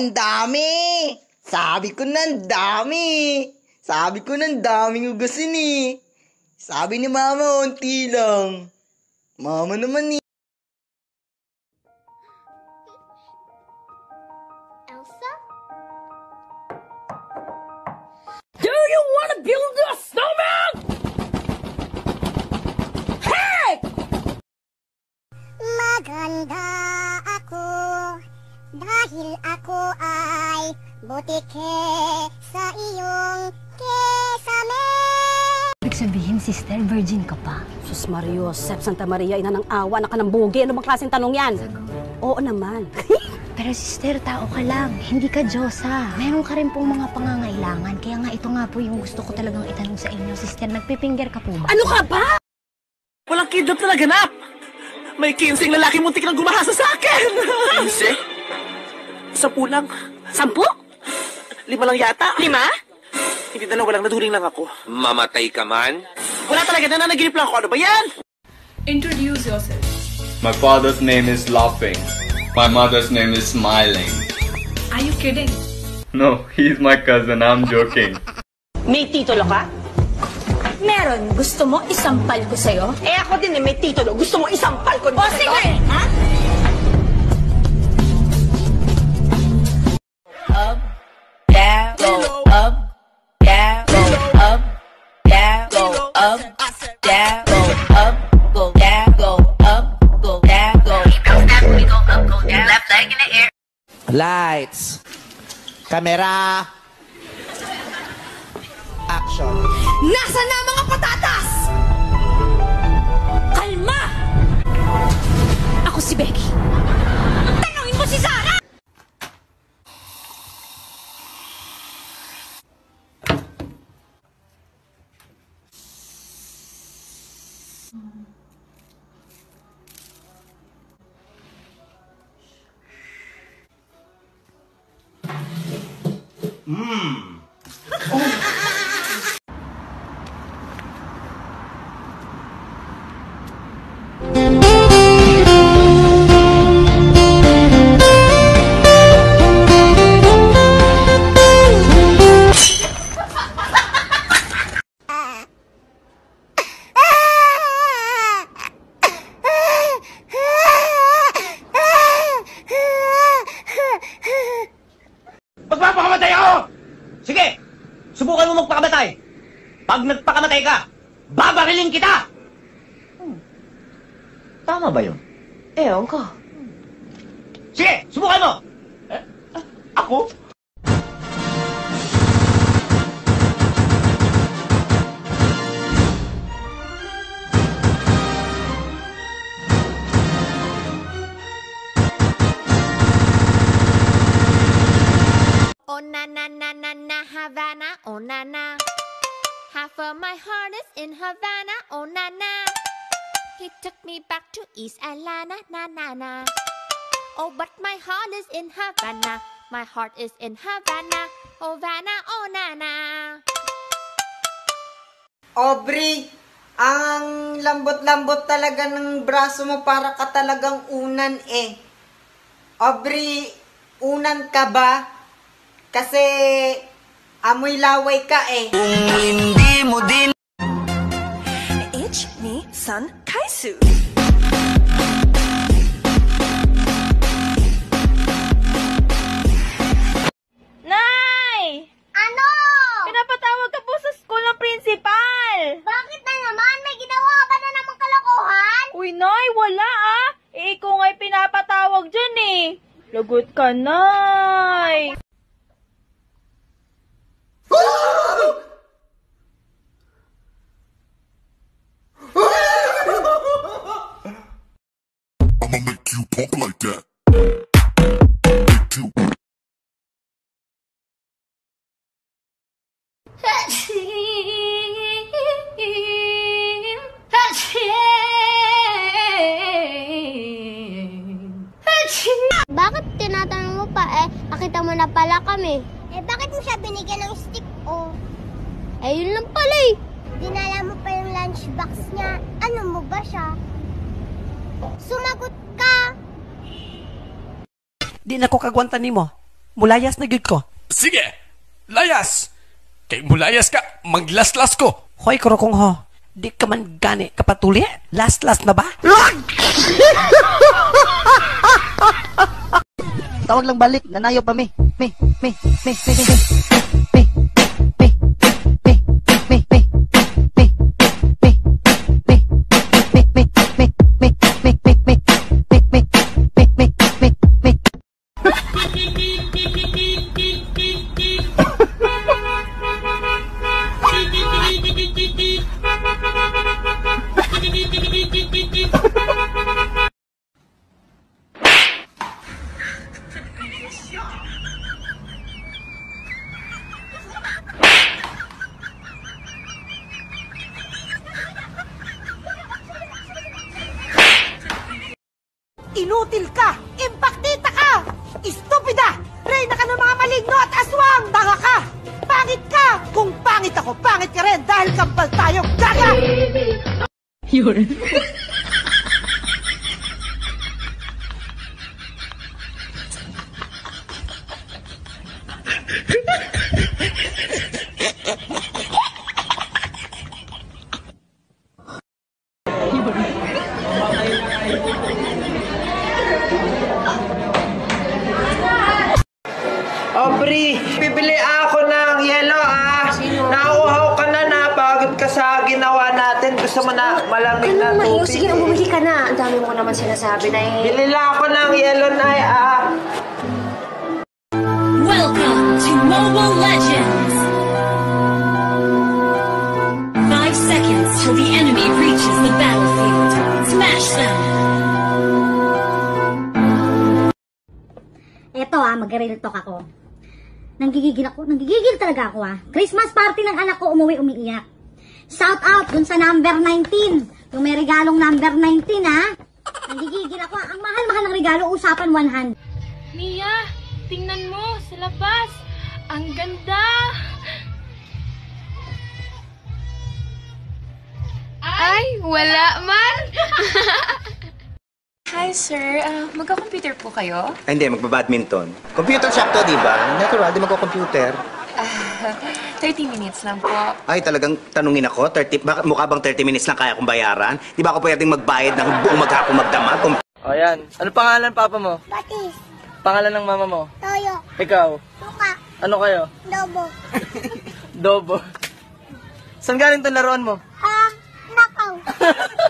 ang dami. Sabi ko na ang dami. Sabi ko na ang daming ugasin eh. Sabi ni mama, unti lang. Mama naman eh. Elsa? Do you want to build dahil ako ay butike sa iyong kesame. Ibig sabihin, sister, virgin ka pa. Sus Mario, Sep Santa Maria, ina ng awa, naka ng bugi. Ano bang klaseng tanong yan? Oo naman. Pero sister, tao ka lang. Hindi ka Diyosa. Meron ka rin pong mga pangangailangan. Kaya nga ito nga po yung gusto ko talagang itanong sa inyo. Sister, nagpipinger ka po ba? ano ka ba? Walang kidnap na naganap! May 15 lalaki muntik nang gumahasa sa akin! 15? Sampu lang. Sampu? Lima lang yata. Lima? Hindi dalawa lang, naduling lang ako. Mamatay ka man? Wala talaga, nananaginip lang ako. Ano ba yan? Introduce yourself. My father's name is Laughing. My mother's name is Smiling. Are you kidding? No, he's my cousin. I'm joking. May titulo ka? Meron. Gusto mo isampal ko sa'yo? Eh ako din eh, may titulo. Gusto mo isampal ko O sige! Ha? Lights. Camera. Action. Nasaan na mga patatas? Kalma! Ako si Becky. Tanungin mo si Sarah! Mmm. Magpakamatay! Pag nagpakamatay ka, babarilin kita! Tama ba yun? Ewan ko. Sige! Subukan mo! Eh, ako? In Havana, oh na na. He took me back to East Atlanta, na na na. Oh, but my heart is in Havana. My heart is in Havana, oh Havana, oh na na. Aubrey, ang lambot-lambot talaga ng braso mo para ka talagang unan eh. Aubrey, unan ka ba? Kasi amoy laway ka eh. Ich, ni, san, kaisu. Nay! Ano? Pinapatawag ka po sa school ng principal! Bakit na naman? May ginawa ka ba na namang kalokohan? Uy, Nay, wala ah! Eh, ikaw nga'y pinapatawag dyan eh! Lagot ka, Nay! I'ma make you pump like that. Two. Bakit tinatanong mo pa eh? Nakita mo na pala kami. Eh bakit mo siya binigyan ng stick o? Eh yun lang pala eh. Dinala mo pa yung lunchbox niya. Ano mo ba siya? Sumagot ka! Di na ko kagwanta ni mo. mulayas na gid ko. Sige, layas. Kay mulayas ka, maglaslas ko. Hoy, kurokong ho. Di ka man gani kapatuli. Last-last na ba? Tawag lang balik, nanayo pa. Mi, mi, mi, mi, mi, mi, mi, mi, Inutil ka! Impaktita ka! Istupida! Reyna ka ng mga maligno at aswang! Tanga ka! Pangit ka! Kung pangit ako, pangit ka rin dahil kampal tayo, gaga! Yun. Aubrey, bibili ako ng yelo ah. Nauuhaw ka na na, pagod ka sa ginawa natin. Gusto mo na malamig na Ano naman, tubig. sige, bumili ka na. Ang dami mo naman sinasabi na eh. Bili lang ako ng yelo na ah. Welcome to Mobile Legends! Five seconds till the enemy reaches the battlefield. Smash them! Eto ah, mag-real talk ako. Nanggigigil ako, nanggigigil talaga ako ah. Christmas party ng anak ko, umuwi umiiyak. Shout out dun sa number 19. Yung may regalong number 19 ah. Nanggigigil ako ah. Ang mahal-mahal ng regalo, usapan 100. Mia, tingnan mo sa labas. Ang ganda. Ay, wala man! Hi, sir. Uh, magka-computer po kayo? Ay, hindi, magbabadminton. Computer shop to, di ba? Natural, di magko-computer. Ah, 30 minutes lang po. Ay, talagang tanungin ako, 30, baka, mukha bang 30 minutes lang kaya kong bayaran? Di ba ako pwedeng magbayad ng buong maghapong magdamag? Kung... O yan. Ano pangalan papa mo? Batis, Pangalan ng mama mo? toyo, Ikaw? suka, Ano kayo? lobo. Dobo. Saan galing tong laruan mo? Ah, nakaw.